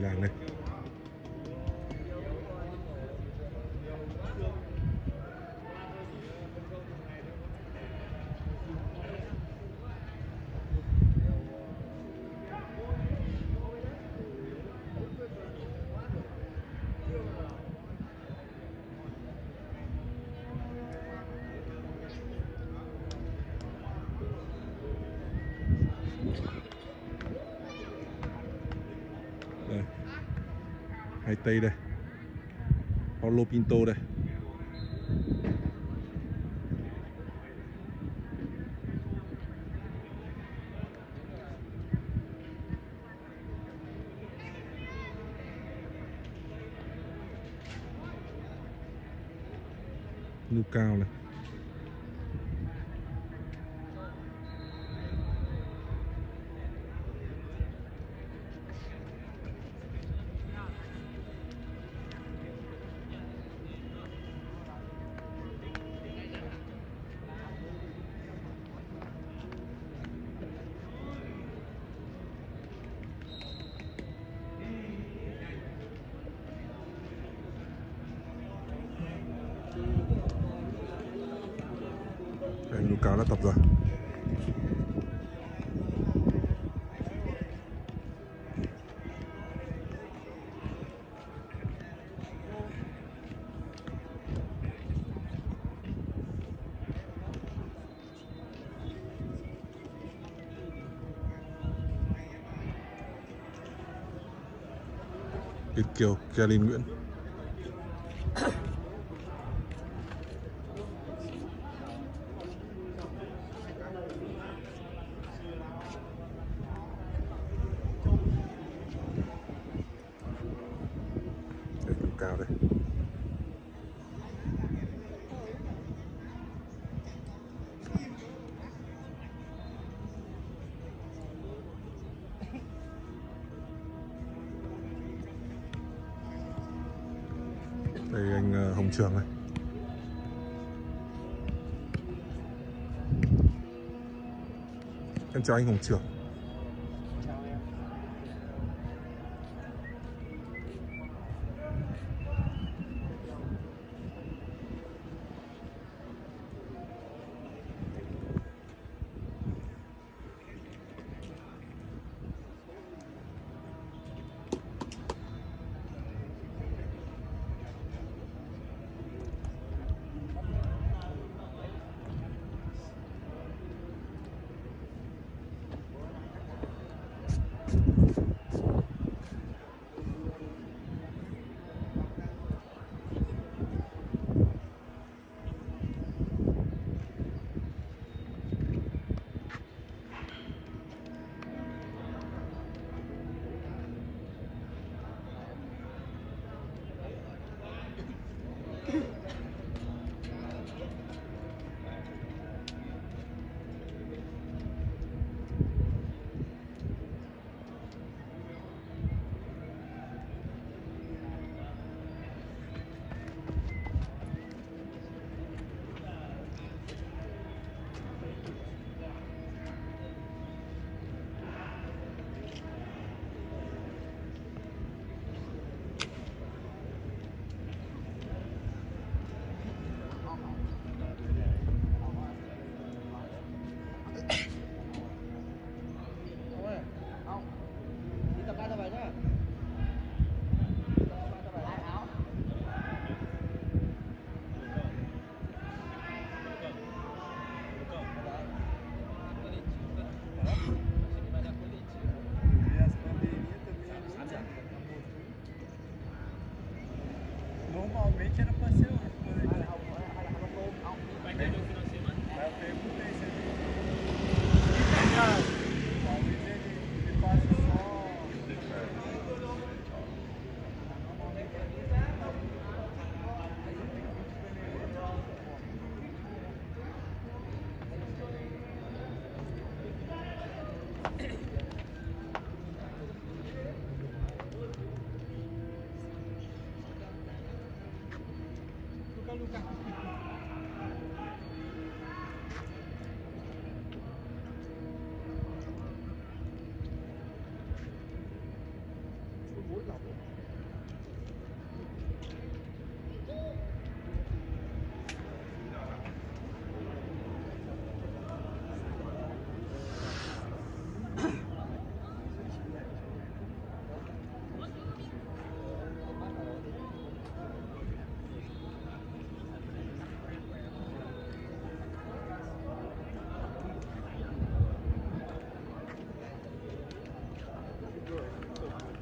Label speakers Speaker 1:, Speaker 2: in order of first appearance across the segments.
Speaker 1: Đây. Haiti tây đây. Paulo Pinto đây. Nu cao này. Đây, nu cao đã tập rồi. Việt Kiều, Kelly Nguyễn. Ờ, Hồng Trường này. Em chào anh Hồng Trường.
Speaker 2: Mas ganhou o final de
Speaker 3: semana? Eu perguntei se ele. Talvez ele, faça só.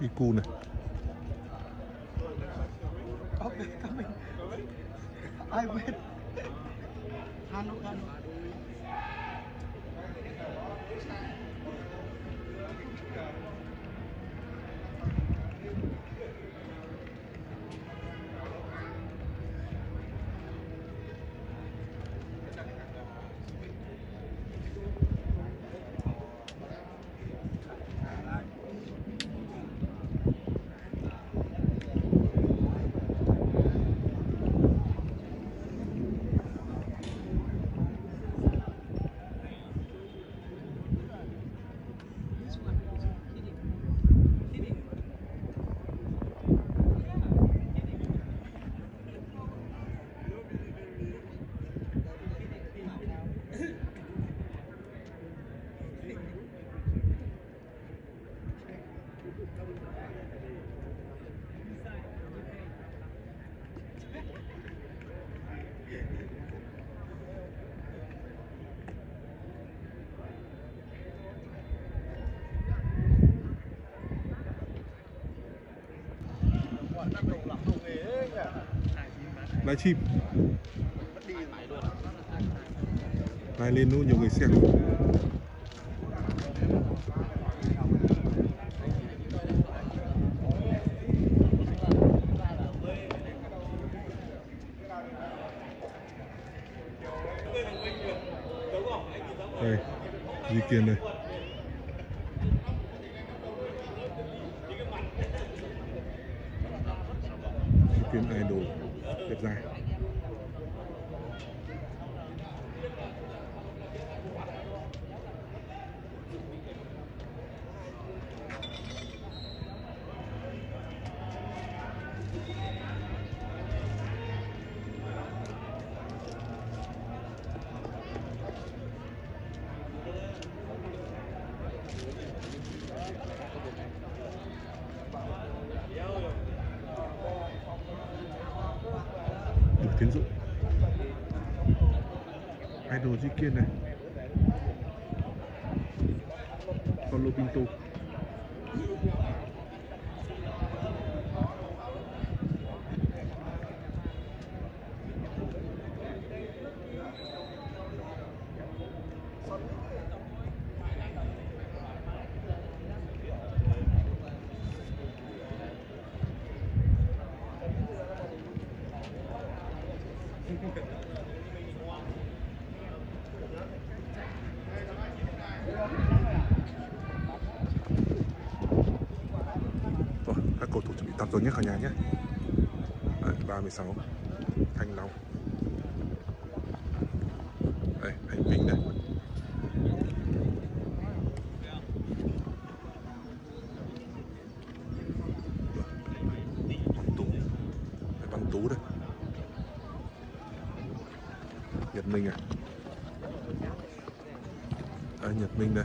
Speaker 2: il cune. Hanno, hanno. Đá
Speaker 1: chim. Này lên luôn nhiều người xem. Đây di Kiên đây Duy Kiên idol đẹp dài Đủ tiến dụng. Idol Duy Kiên này. Paulo Pinto Rồi, các cầu thủ chuẩn bị tập rồi nhé cả nhà nhé. Đấy, 36 Thanh Long. Đây, Hành Vinh đây. Văn Tú. Đây, Văn Tú đây. Nhật Minh à. Đây, Nhật Minh đây.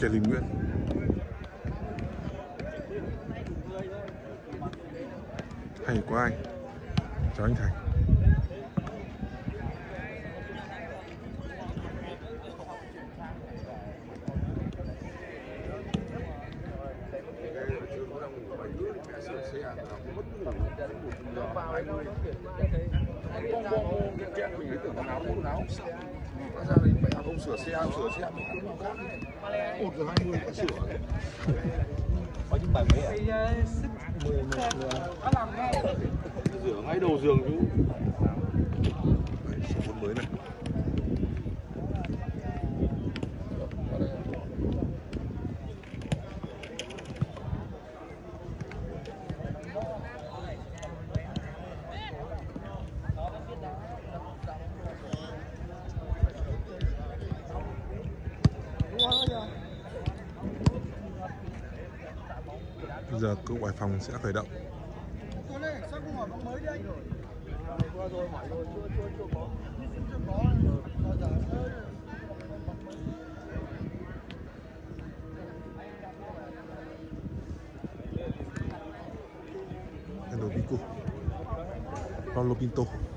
Speaker 1: Trần Đình Nguyễn. Hay của anh. Chào anh Thành.
Speaker 2: Anh
Speaker 1: bong bong cái kẹo mình tưởng nó áo, nó áo. Nó ra đấy sửa xe sửa xe một giờ hai mươi sửa.
Speaker 2: Có những bài mấy à mười một
Speaker 1: rửa ngay đầu giường chú mới này giờ cựu ngoài Phòng sẽ khởi động.
Speaker 3: Tuấn
Speaker 1: Hello Paulo Pinto.